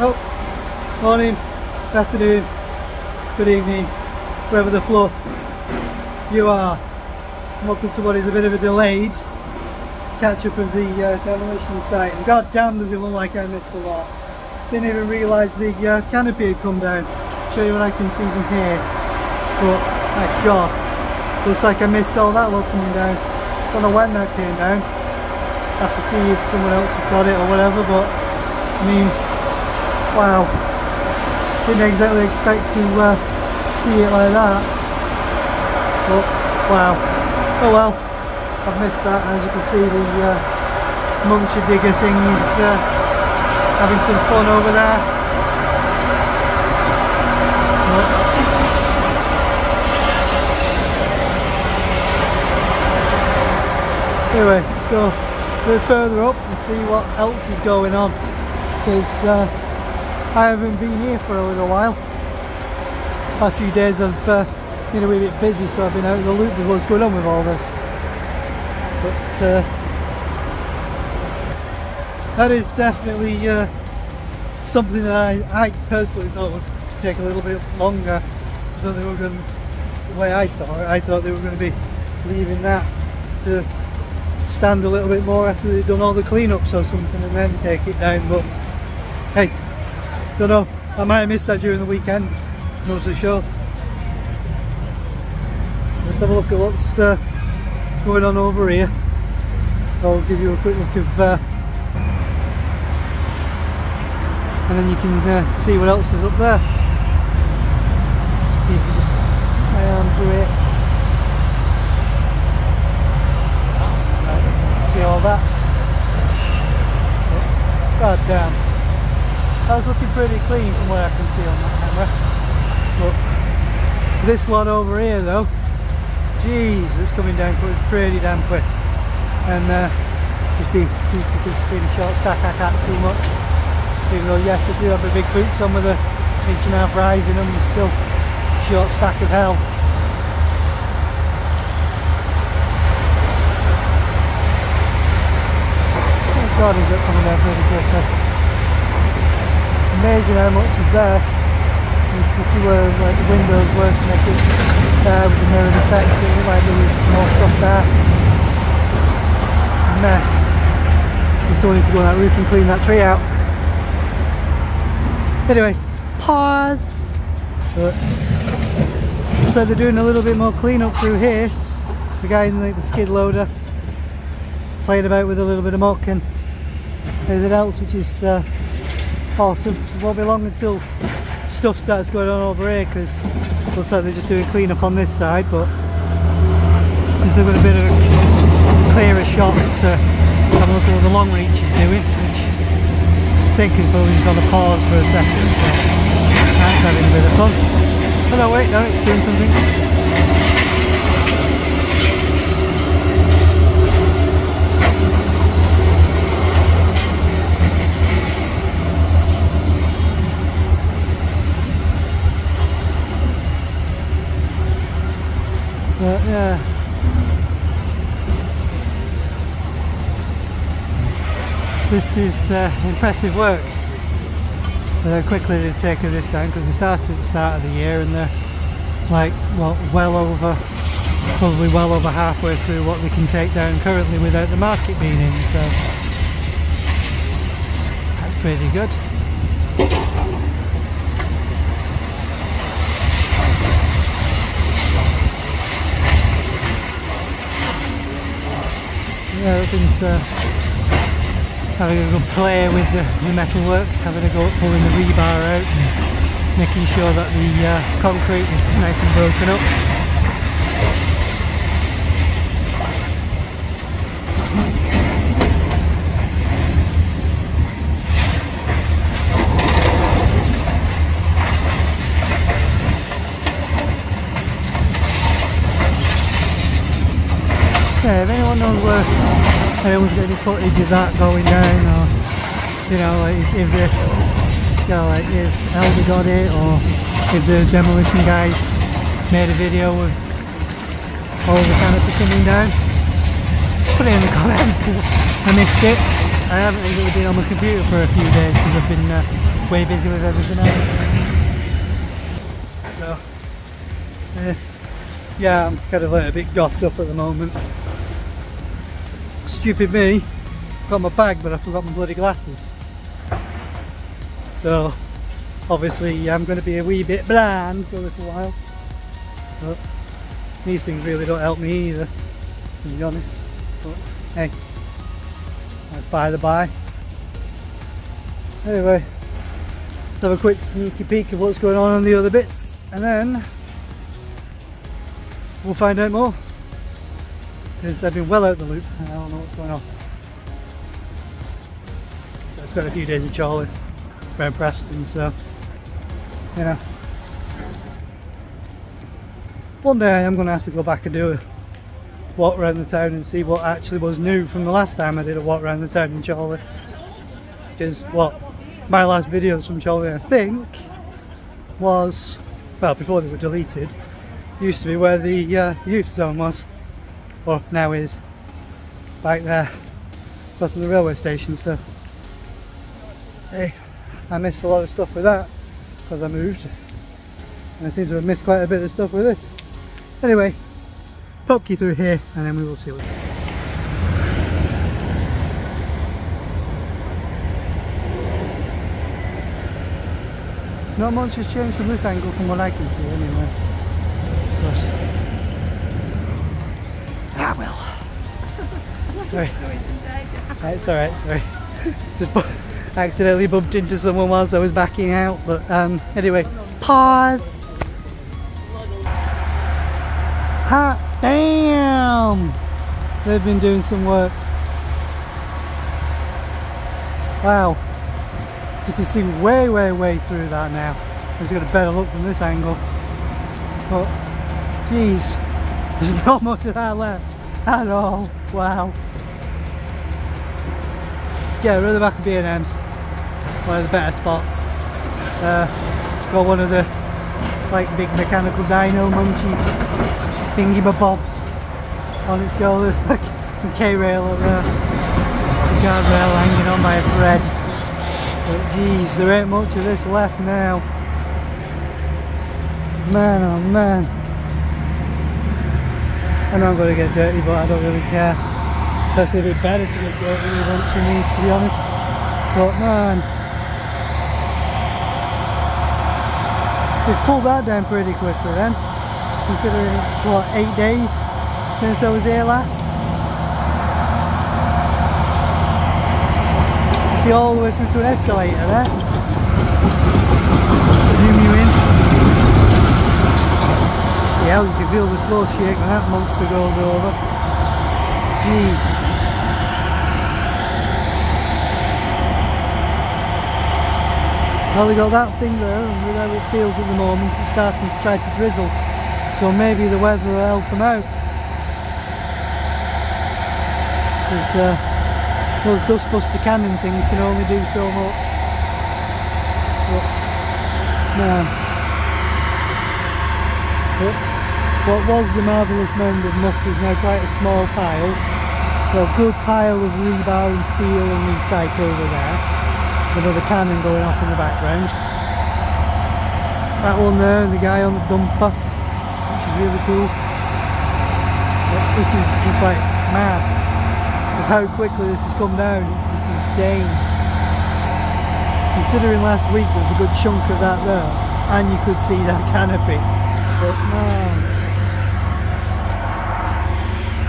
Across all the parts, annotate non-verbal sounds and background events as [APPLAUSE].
Oh, morning, afternoon, good evening, wherever the fluff you are. Welcome to what is a bit of a delayed catch up of the uh, demolition site. And god damn does it look like I missed a lot. Didn't even realise the uh, canopy had come down. Show you what I can see from here. But my god, looks like I missed all that lot coming down. Don't know when that came down. Have to see if someone else has got it or whatever, but I mean, wow. Didn't exactly expect to uh, see it like that. But wow. Oh well, I've missed that. As you can see, the uh, Muncher digger thing is uh, having some fun over there. Anyway, let's go a bit further up and see what else is going on because uh, I haven't been here for a little while. Last few days I've uh, been a wee bit busy so I've been out of the loop with what's going on with all this. But uh, that is definitely uh, something that I, I personally thought would take a little bit longer. Thought they were going, the way I saw it, I thought they were going to be leaving that to stand a little bit more after they've done all the cleanups or something and then take it down but hey don't know I might have missed that during the weekend not so sure let's have a look at what's uh, going on over here I'll give you a quick look of uh, and then you can uh, see what else is up there see if you just spy on through it see all that. God damn. That's looking pretty clean from what I can see on that camera. But this lot over here though, jeez, it's coming down pretty damn quick. And uh, just being because it's been a short stack, I can't see much. Even though yes, I do have a big boots some with a inch and a half rise in them, still short stack of hell. God, is it coming down pretty quickly. Amazing how much is there. You can see where like, the windows were connected there with the mirror effects. It looked like there was more stuff there. Mess. And someone needs to go on that roof and clean that tree out. Anyway, pause. So they're doing a little bit more cleanup through here. The guy in the, the skid loader playing about with a little bit of muck and everything else which is uh, awesome. It won't be long until stuff starts going on over here because looks like they're just doing clean up on this side but since they've got a bit of a clearer shot to have a look at what the long reach is doing which I'm thinking probably just on a pause for a second but that's having a bit of fun. Oh no wait no it's doing something. But yeah. This is uh, impressive work. But how quickly they've taken this down because they started at the start of the year and they're like well, well over probably well over halfway through what they can take down currently without the market being in so that's pretty good. Yeah, uh, having a good play with the, the metal work, having a go at pulling the rebar out and making sure that the uh, concrete is nice and broken up. if anyone knows where anyone's got any footage of that going down or you know like if the you know like if Elder got it or if the demolition guys made a video of all the canopy coming down put it in the comments because I missed it I haven't really been on my computer for a few days because I've been uh, way busy with everything else. So, uh, yeah, I'm kind of like a bit goffed up at the moment. Stupid me, got my bag but I forgot my bloody glasses. So, obviously I'm going to be a wee bit blind for a little while. But these things really don't help me either, to be honest. But hey, that's by the by. Anyway, let's have a quick sneaky peek of what's going on on the other bits and then we'll find out more. Because I've been well out of the loop and I don't know what's going on. So I got a few days in Chorley, around Preston, so you know. One day I'm going to have to go back and do a walk around the town and see what actually was new from the last time I did a walk around the town in Chorley. Because what my last videos from Chorley I think was, well before they were deleted, used to be where the uh, youth zone was, or now is, back there, close to the railway station so hey, I missed a lot of stuff with that because I moved and I seem to have missed quite a bit of stuff with this. Anyway, poke you through here and then we will see what Not much has changed from this angle from what I can see anyway. Sorry. it's alright, sorry. [LAUGHS] Just accidentally bumped into someone whilst I was backing out. But um, anyway, pause. Hot damn! They've been doing some work. Wow. You can see way, way, way through that now. I've got a better look from this angle. But, geez, [LAUGHS] there's not much of that left at all. Wow. Yeah, we're at the back of B&M's. One of the better spots. Uh, got one of the like big mechanical dyno munchie thingy bobs on its go. There's [LAUGHS] like some K-rail up there, some guardrail hanging on by a thread. But geez, there ain't much of this left now. Man, oh man. I know I'm going to get dirty, but I don't really care. That's a bit better to get dirty eventually needs, to be honest. But man, we pulled that down pretty quickly then considering it's what eight days since I was here last? See all the way through to an escalator there. Zoom you in. Yeah you can feel the floor shake that monster goes over. Jeez well they got that thing there and with how it feels at the moment it's starting to try to drizzle. So maybe the weather will help them out. Because uh, those dustbuster cannon things can only do so much. But no but what was the marvellous mound of muck is now quite a small pile. So a good pile of rebar and steel and recycle over there another cannon going off in the background that one there and the guy on the dumper which is really cool. But this is just like mad. How quickly this has come down, it's just insane. Considering last week there was a good chunk of that there, and you could see that canopy. But man,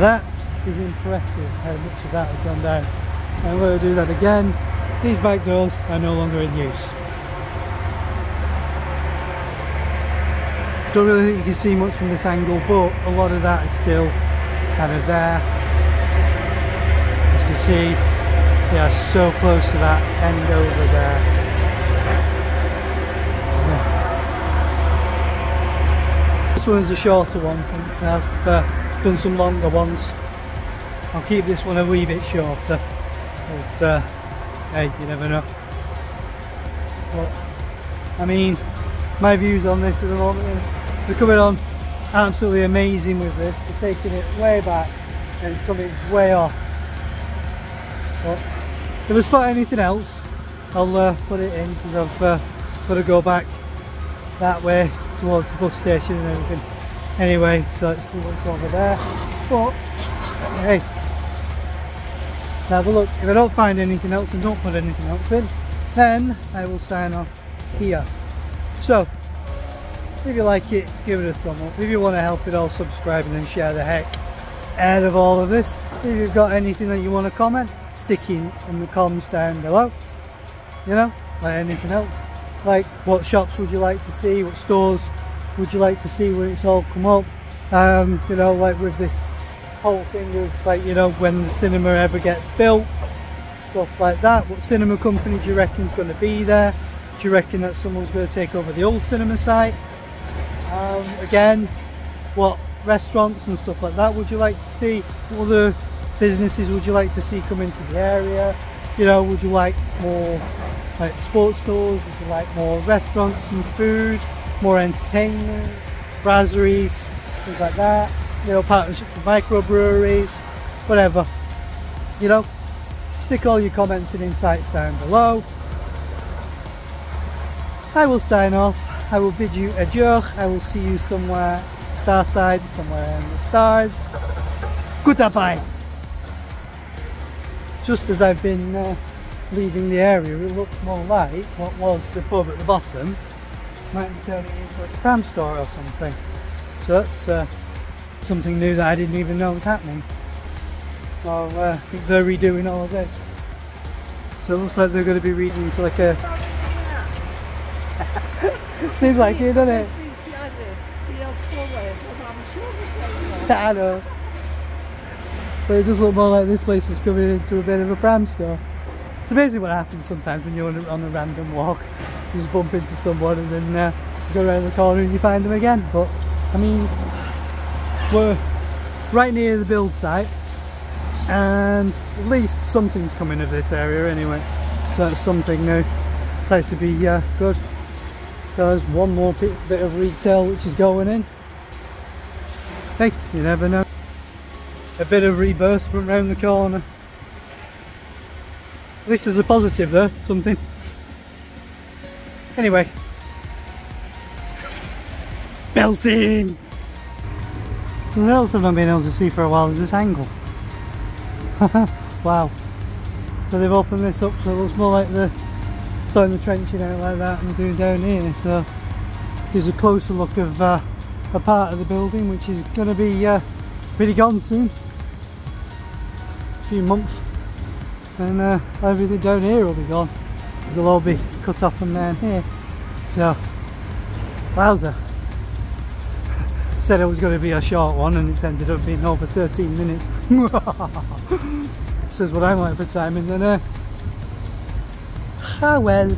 that is impressive how much of that has gone down. I'm going to do that again. These back doors are no longer in use. Don't really think you can see much from this angle, but a lot of that is still kind of there. As you can see, they are so close to that end over there. This one's a shorter one since I've uh, done some longer ones. I'll keep this one a wee bit shorter. Because, uh, hey, you never know. But, I mean, my views on this at the moment they're coming on absolutely amazing with this. They're taking it way back and it's coming way off. But if I spot anything else, I'll uh, put it in because I've uh, got to go back that way towards the bus station and everything. Anyway, so let's see what's over there. But, hey, have a look. If I don't find anything else and don't put anything else in, then I will sign off here. So, if you like it, give it a thumb up. If you want to help it all, subscribe and then share the heck out of all of this. If you've got anything that you want to comment, stick in, in the comments down below. You know, like anything else. Like what shops would you like to see, what stores would you like to see when it's all come up. Um, you know, like with this whole thing of like, you know, when the cinema ever gets built, stuff like that. What cinema company do you reckon is going to be there? Do you reckon that someone's going to take over the old cinema site? Um, again, what restaurants and stuff like that would you like to see? What other businesses would you like to see come into the area? You know, would you like more like sports stores? Would you like more restaurants and food? More entertainment? Brasseries? Things like that? You know, partnerships with microbreweries? Whatever. You know, stick all your comments and insights down below. I will sign off. I will bid you adieu. I will see you somewhere starside, somewhere in the stars. Goodbye. Just as I've been uh, leaving the area, it looks more like what was the pub at the bottom might be turning into a tram store or something. So that's uh, something new that I didn't even know was happening. So uh, they're redoing all of this. So it looks like they're going to be reading into like a [LAUGHS] Seems like it, doesn't it? [LAUGHS] I know. But it does look more like this place is coming into a bit of a pram store. It's amazing what happens sometimes when you're on a, on a random walk. You just bump into someone and then uh, go around the corner and you find them again. But, I mean, we're right near the build site and at least something's coming of this area anyway. So that's something new. Place to be uh, good. So there's one more bit, bit of retail which is going in. Hey, you never know. A bit of rebirth from around the corner. This is a positive though, something. [LAUGHS] Anyway. Belting! Else have not been able to see for a while is this angle. [LAUGHS] wow. So they've opened this up so it looks more like the throwing the trenching out like that and doing down here. So gives a closer look of uh, a part of the building which is going to be uh, pretty gone soon. A few months. And uh, everything down here will be gone. Because they'll all be cut off from down here. So wowzer said it was going to be a short one and it's ended up being over 13 minutes [LAUGHS] says what I'm like for timing then uh, Ah well.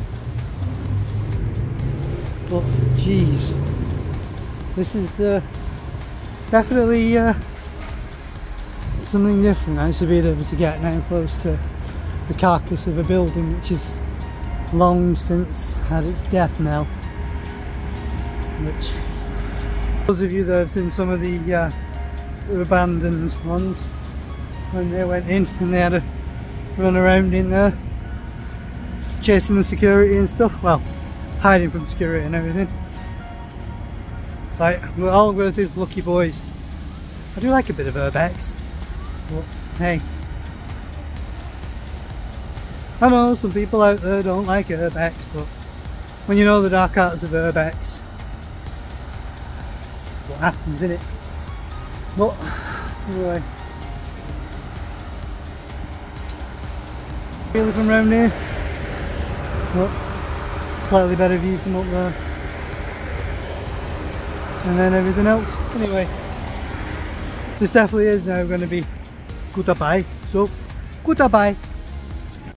But geez, this is uh, definitely uh, something different. I should be able to get now close to the carcass of a building which has long since had its death knell. Which those of you that have seen some of the uh, abandoned ones when they went in and they had to run around in there chasing the security and stuff. Well, hiding from security and everything. Like, all I'm going to is lucky boys. I do like a bit of urbex. But, hey. I know some people out there don't like urbex, but when you know the dark arts of urbex, what happens in it? But, anyway. Really from around here. Slightly better view from up there. And then everything else. Anyway. This definitely is now going to be goodbye. So goodbye